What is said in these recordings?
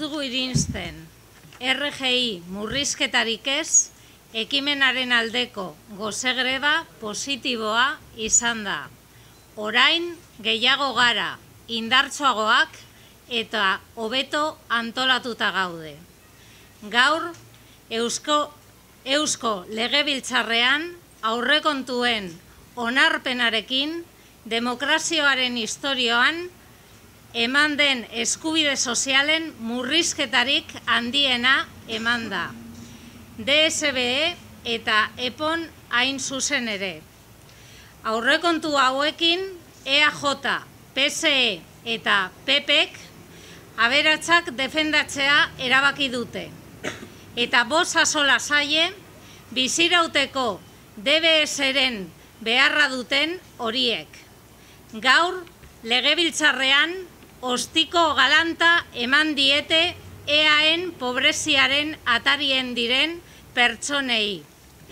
dugu irinsten. RGI murrizketarik ez, ekimenaren aldeko goze greba positiboa izan da. Orain gehiago gara indartsuagoak eta hobeto antolatuta gaude. Gaur Eusko, Eusko Legebiltzarrean aurrekontuen onarpenarekin demokrazioaren historioan eman den eskubide sozialen murrizketarik handiena eman da. DSBE eta EPON hain zuzen ere. Aurrekontu hauekin EAJ, PSE eta PPek aberatzak defendatzea erabaki dute. Eta bost asola zaie, bizirauteko DBS-eren beharra duten horiek. Gaur, legebiltzarrean, ostiko galanta eman diete EAen pobreziaren atarien diren pertsonei.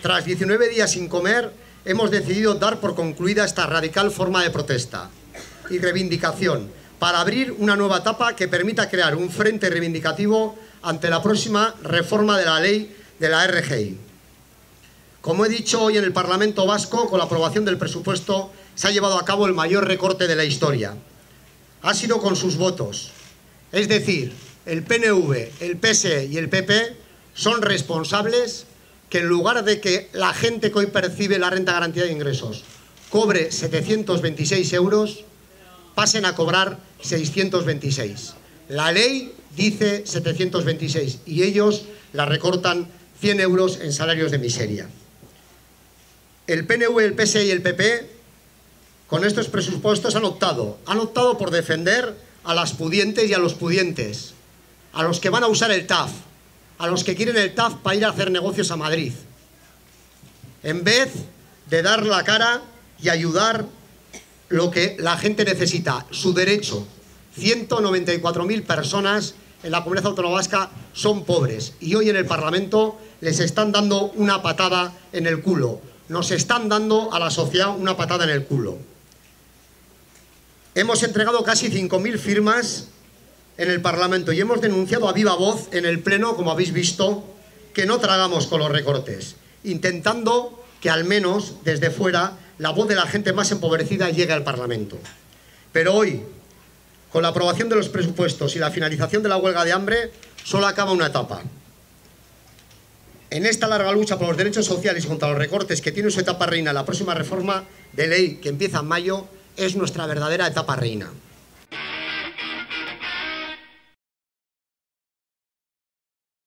Tras 19 días sin comer, hemos decidido dar por concluida esta radical forma de protesta y reivindicación para abrir una nueva etapa que permita crear un frente reivindicativo ante la próxima reforma de la ley de la RGI. Como he dicho hoy en el Parlamento Vasco, con la aprobación del presupuesto se ha llevado a cabo el mayor recorte de la historia. Ha sido con sus votos. Es decir, el PNV, el PSE y el PP son responsables que en lugar de que la gente que hoy percibe la renta garantía de ingresos cobre 726 euros, pasen a cobrar 626. La ley dice 726 y ellos la recortan 100 euros en salarios de miseria. El PNV, el PSE y el PP con estos presupuestos han optado, han optado por defender a las pudientes y a los pudientes, a los que van a usar el TAF, a los que quieren el TAF para ir a hacer negocios a Madrid, en vez de dar la cara y ayudar lo que la gente necesita, su derecho. 194.000 personas en la comunidad autónoma vasca son pobres y hoy en el Parlamento les están dando una patada en el culo. Nos están dando a la sociedad una patada en el culo. Hemos entregado casi 5.000 firmas en el Parlamento y hemos denunciado a viva voz en el Pleno, como habéis visto, que no tragamos con los recortes, intentando que al menos desde fuera la voz de la gente más empobrecida llegue al Parlamento. Pero hoy, con la aprobación de los presupuestos y la finalización de la huelga de hambre, solo acaba una etapa. En esta larga lucha por los derechos sociales contra los recortes que tiene su etapa reina la próxima reforma de ley que empieza en mayo, es nuestra verdadera etapa reina.